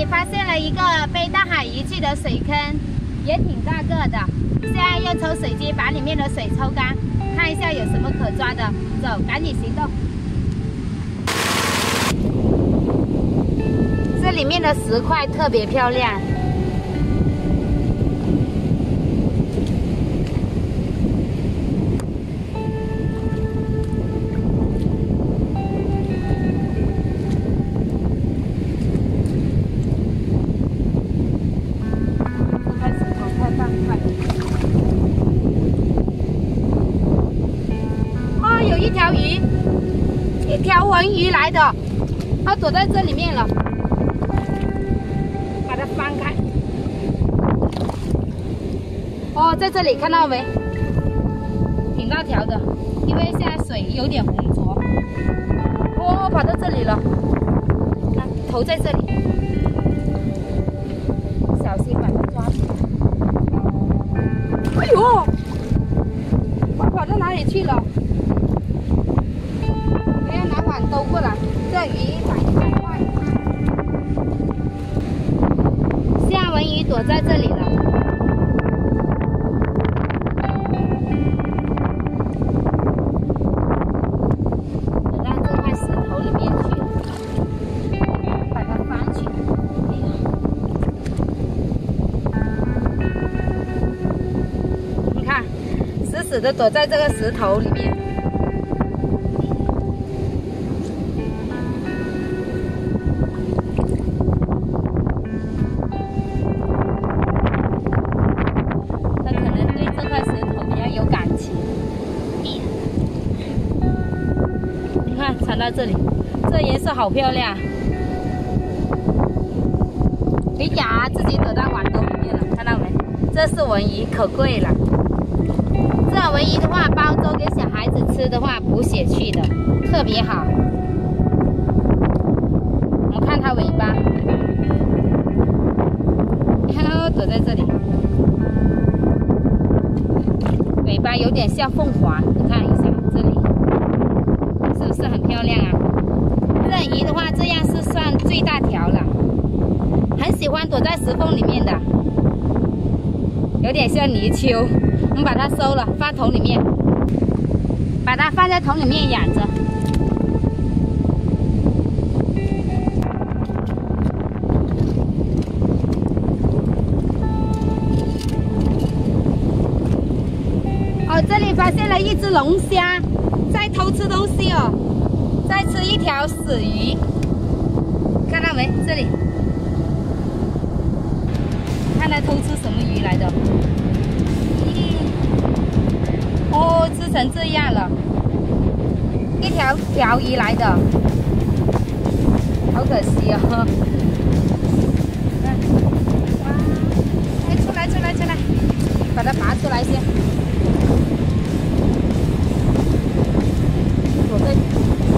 里发现了一个被大海遗弃的水坑，也挺大个的。现在用抽水机把里面的水抽干，看一下有什么可抓的。走，赶紧行动。这里面的石块特别漂亮。文鱼来的，它躲在这里面了，把它翻开。哦，在这里看到没？挺大条的，因为现在水有点浑浊。哦，跑到这里了，看头在这里，小心把它抓住。哎呦，它跑到哪里去了？在这里了，躲到这块石头里面去，把它翻起来。你看，死死的躲在这个石头里面。这里，这颜色好漂亮。哎呀，自己躲到碗兜里面了，看到没？这是文鱼，可贵了。这文鱼的话，煲粥给小孩子吃的话，补血去的，特别好。我们看它尾巴，你看它躲在这里，尾巴有点像凤凰，你看一下这里。是很漂亮啊！这鱼的话，这样是算最大条了。很喜欢躲在石缝里面的，有点像泥鳅。我们把它收了，放桶里面，把它放在桶里面养着。哦，这里发现了一只龙虾，在偷吃东西哦。在吃一条死鱼，看到没？这里，看它偷吃什么鱼来的？咦，哦，吃成这样了，一条条鱼来的，好可惜哦。看，哇，哎，出来，出来，出来，把它拔出来先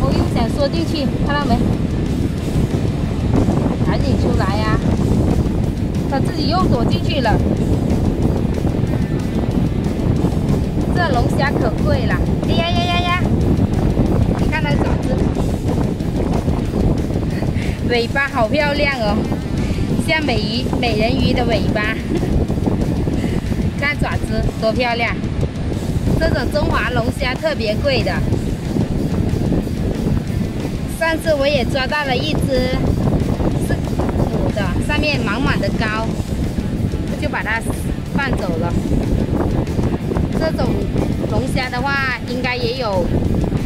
我又想。缩进去，看到没？赶紧出来呀！它自己又躲进去了。这龙虾可贵了！哎呀呀呀呀！你看它爪子，尾巴好漂亮哦，像美鱼、美人鱼的尾巴。看爪子多漂亮！这种中华龙虾特别贵的。上次我也抓到了一只，上面满满的膏，就把它放走了。这种龙虾的话，应该也有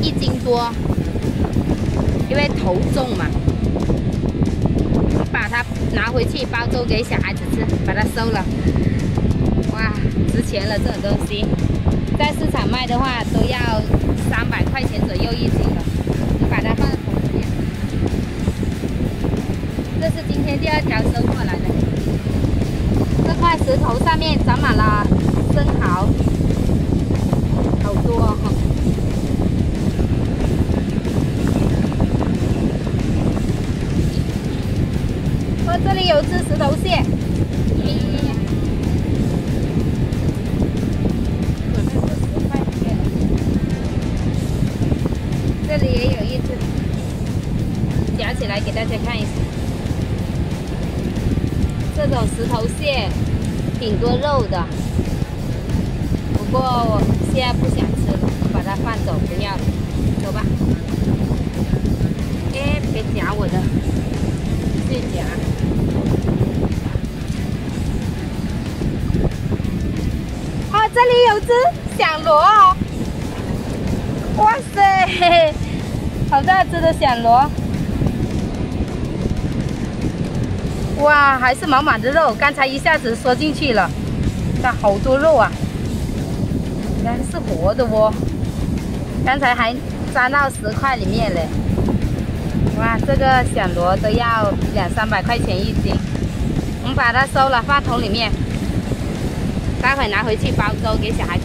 一斤多，因为头重嘛。把它拿回去煲粥给小孩子吃，把它收了。哇，值钱了这种东西，在市场卖的话都要三百块钱左右一斤今天第二条收过来的，这块石头上面长满了生蚝，好多哈。我这里有只石头蟹，这里也有一只，夹起来给大家看一下。石头蟹挺多肉的，不过我现在不想吃了，把它放走，不要了，走吧。哎，别夹我的，别夹。哦，这里有只响螺哦！哇塞，好大只的响螺！哇，还是满满的肉，刚才一下子缩进去了，看好多肉啊！你看是活的哦，刚才还粘到石块里面嘞。哇，这个响螺都要两三百块钱一斤，我们把它收了，放桶里面，待会拿回去煲粥给小孩子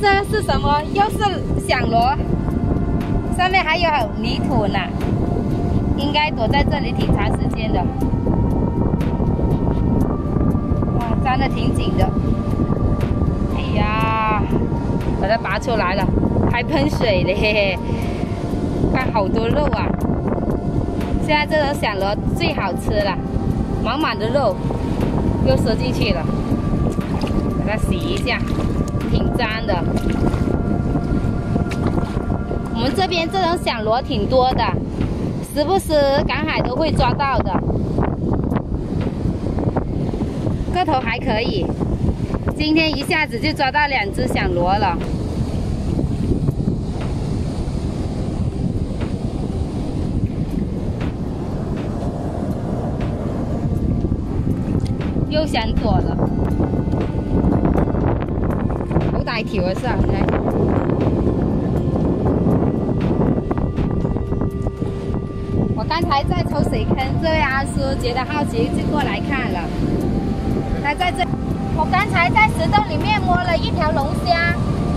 这是什么？又是响螺，上面还有泥土呢，应该躲在这里挺长时间的。哇，粘的挺紧的。哎呀，把它拔出来了，还喷水嘞，嘿嘿。看好多肉啊！现在这种响螺最好吃了，满满的肉，又缩进去了，把它洗一下。挺脏的，我们这边这种响螺挺多的，时不时赶海都会抓到的，个头还可以。今天一下子就抓到两只响螺了，又想躲了。大条啊，是啊，我刚才在抽水坑，这位阿叔觉得好奇就过来看了。他在这，我刚才在石洞里面摸了一条龙虾，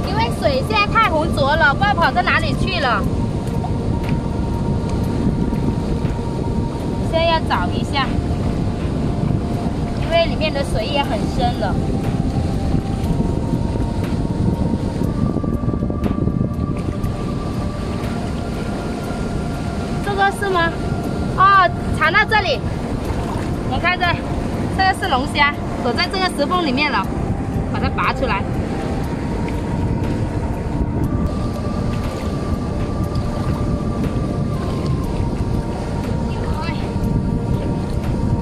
因为水现在太浑浊了，不知道跑到哪里去了。现在要找一下，因为里面的水也很深了。是吗？哦，藏到这里。我看这，这个是龙虾，躲在这个石缝里面了，把它拔出来。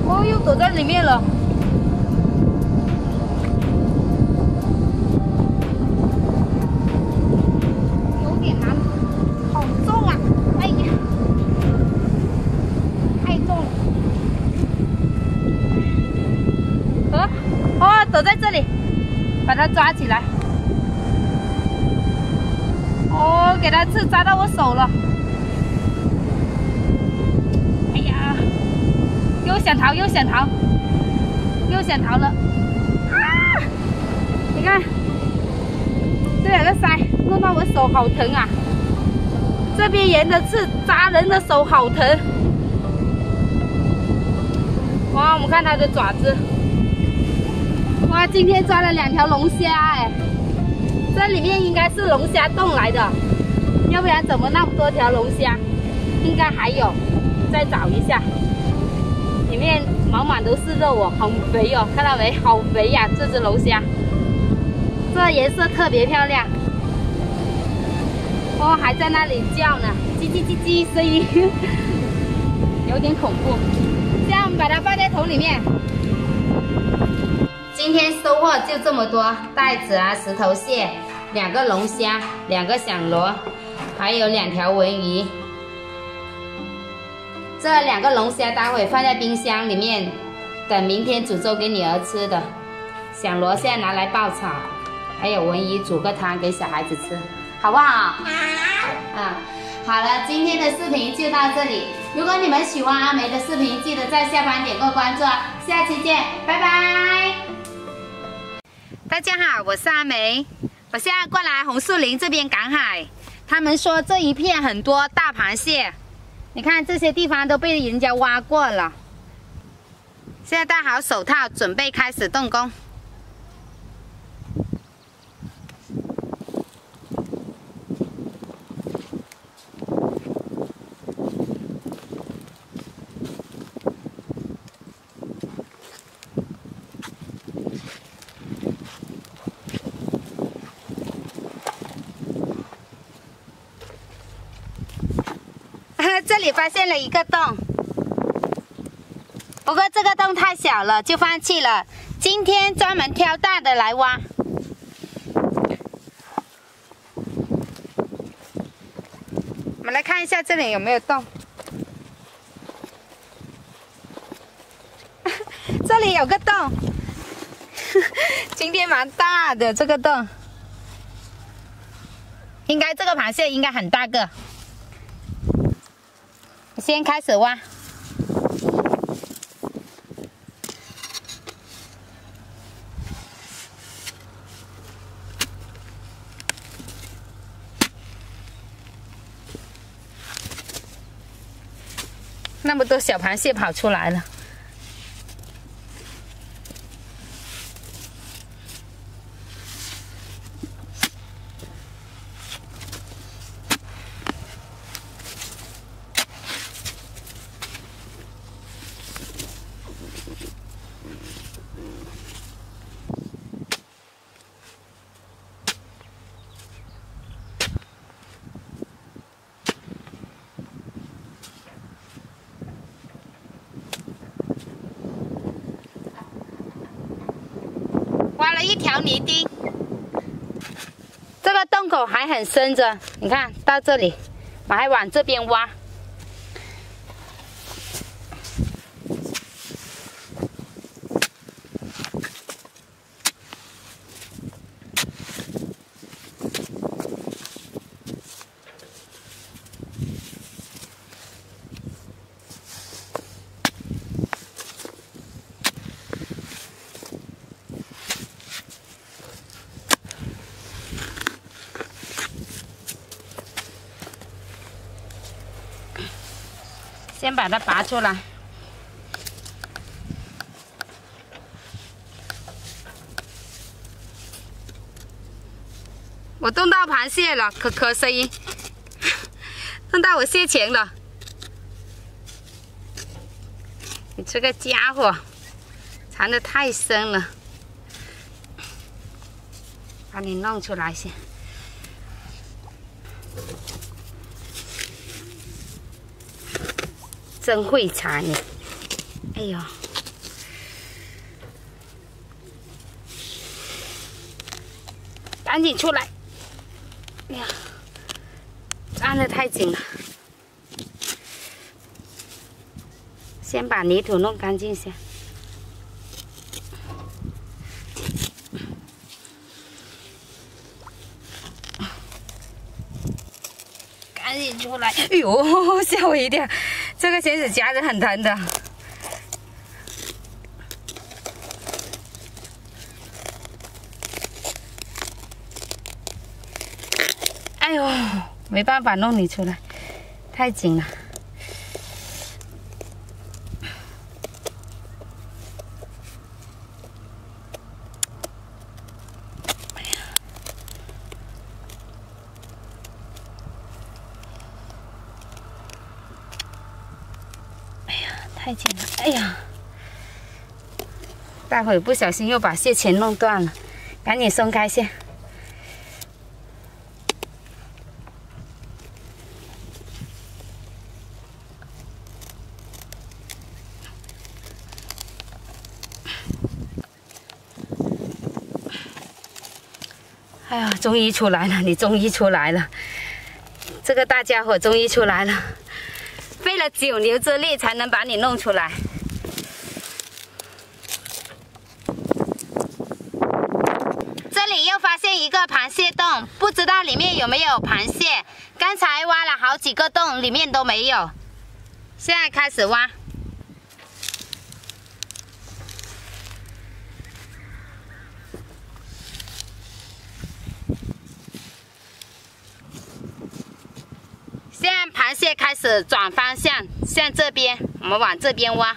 哦，又躲在里面了。抓起来。哦，给它刺扎到我手了。哎呀，又想逃，又想逃，又想逃了。啊！你看，这两个腮弄到我手好疼啊！这边沿的刺扎人的手好疼。哇，我们看它的爪子。哇，今天抓了两条龙虾哎，这里面应该是龙虾洞来的，要不然怎么那么多条龙虾？应该还有，再找一下。里面满满都是肉哦，好肥哦，看到没？好肥呀，这只龙虾，这颜色特别漂亮。哦，还在那里叫呢，叽叽叽叽声音，有点恐怖。这样把它放在桶里面。今天收获就这么多，袋子啊，石头蟹，两个龙虾，两个响螺，还有两条文鱼。这两个龙虾待会放在冰箱里面，等明天煮粥给女儿吃的。响螺现在拿来爆炒，还有文鱼煮个汤给小孩子吃，好不好？好。啊。好了，今天的视频就到这里。如果你们喜欢阿梅的视频，记得在下方点个关注啊！下期见，拜拜。大家好，我是阿梅，我现在过来红树林这边赶海。他们说这一片很多大螃蟹，你看这些地方都被人家挖过了。现在戴好手套，准备开始动工。这里发现了一个洞，不过这个洞太小了，就放弃了。今天专门挑大的来挖。我们来看一下这里有没有洞。这里有个洞，今天蛮大的这个洞，应该这个螃蟹应该很大个。先开始挖，那么多小螃蟹跑出来了。一条泥钉，这个洞口还很深着，你看到这里，我还往这边挖。先把它拔出来。我冻到螃蟹了，可可声音，冻到我蟹钳了。你这个家伙，藏的太深了，把你弄出来先。真会藏你！哎呦，赶紧出来！哎呀，粘的太紧了，先把泥土弄干净先。赶紧出来！哎呦，吓我一跳！这个钳子夹着很疼的，哎呦，没办法弄你出来，太紧了。太紧了，哎呀！待会不小心又把蟹钳弄断了，赶紧松开线。哎呀，终于出来了！你终于出来了，这个大家伙终于出来了。费了九牛之力才能把你弄出来。这里又发现一个螃蟹洞，不知道里面有没有螃蟹。刚才挖了好几个洞，里面都没有。现在开始挖。现在螃蟹开始转方向，向这边，我们往这边挖。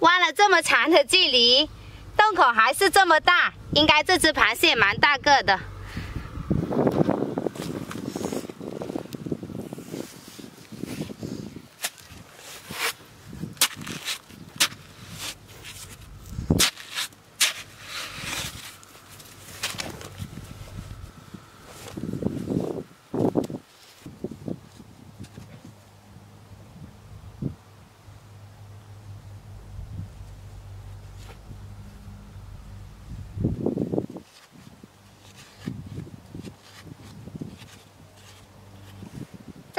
挖了这么长的距离，洞口还是这么大，应该这只螃蟹蛮大个的。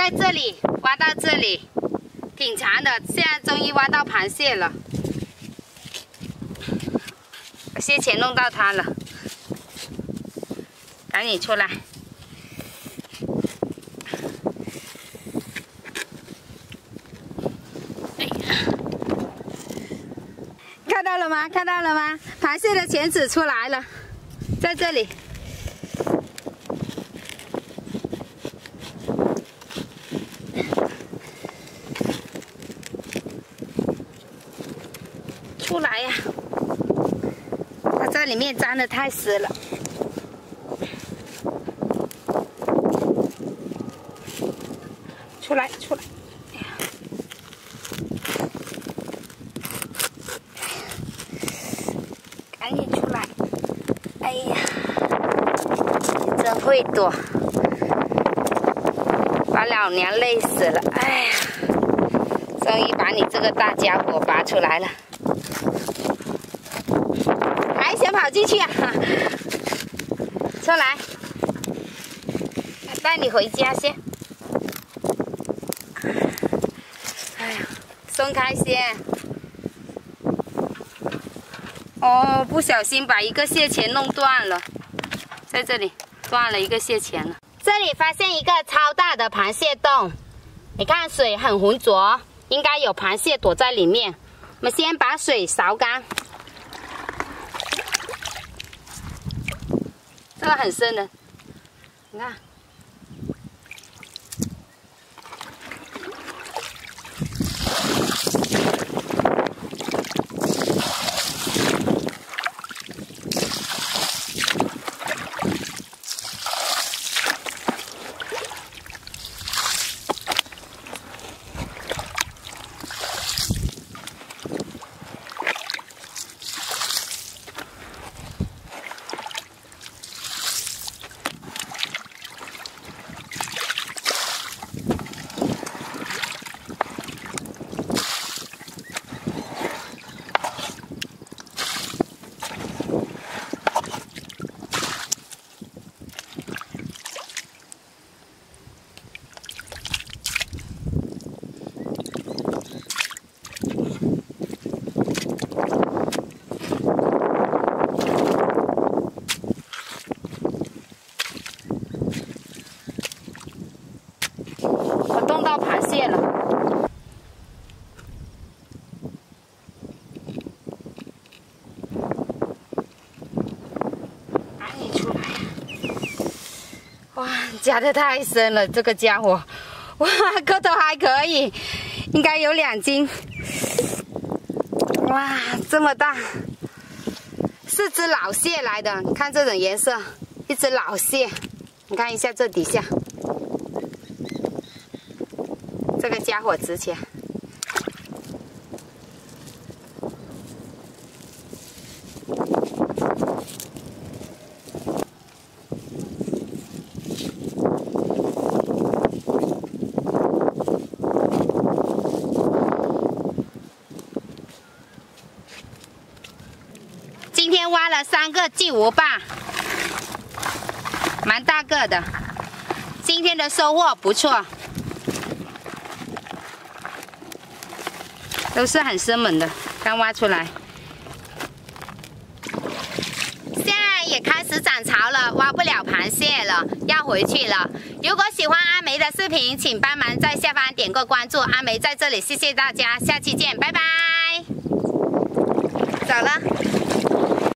在这里挖到这里，挺长的。现在终于挖到螃蟹了，蟹钳弄到它了，赶紧出来！看到了吗？看到了吗？螃蟹的钳子出来了，在这里。出来呀！它在里面粘的太死了。出来，出来！哎呀，赶紧出来！哎呀，你真会躲，把老娘累死了！哎呀，终于把你这个大家伙拔出来了。还想跑进去啊？出来，带你回家先。哎呀，松开先。哦，不小心把一个蟹钳弄断了，在这里断了一个蟹钳了。这里发现一个超大的螃蟹洞，你看水很浑浊，应该有螃蟹躲在里面。我们先把水扫干。这个很深的，你看。哇夹的太深了，这个家伙，哇，个头还可以，应该有两斤，哇，这么大，是只老蟹来的，你看这种颜色，一只老蟹，你看一下这底下，这个家伙值钱。挖了三个巨无霸，蛮大个的。今天的收获不错，都是很生猛的，刚挖出来。现在也开始涨潮了，挖不了螃蟹了，要回去了。如果喜欢阿梅的视频，请帮忙在下方点个关注。阿梅在这里，谢谢大家，下期见，拜拜。走了。